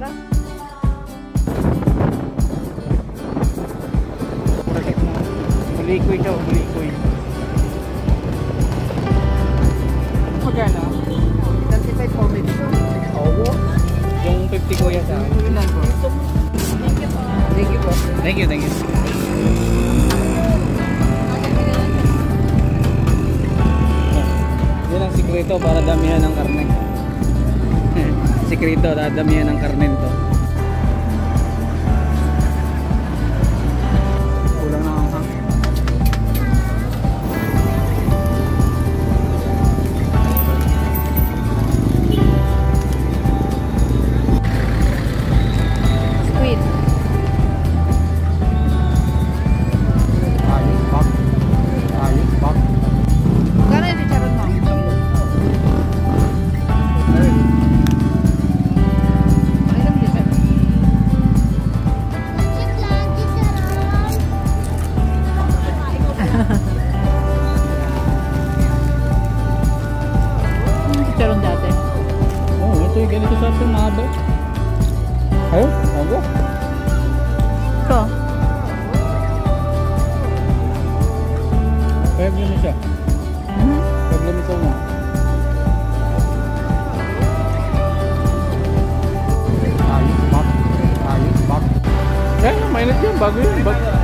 Tara. Bulikoy daw, bulikoy. Magkano? 35 po, may dito. Oo. Yung 50 ko yata. Ah. Ilan po? Thank you po. Thank you po. Thank you, thank you. Yan ang sikreto para damihan ng karne sikreto, dadamihan ng karne to. से गणित शास्त्र मार दो है आगे तो Pebble Misha. Hmm? Pebble Misha mo. Ayos, bak. Ayos, bak. Kaya, mainit yun. Bago yun. Bago.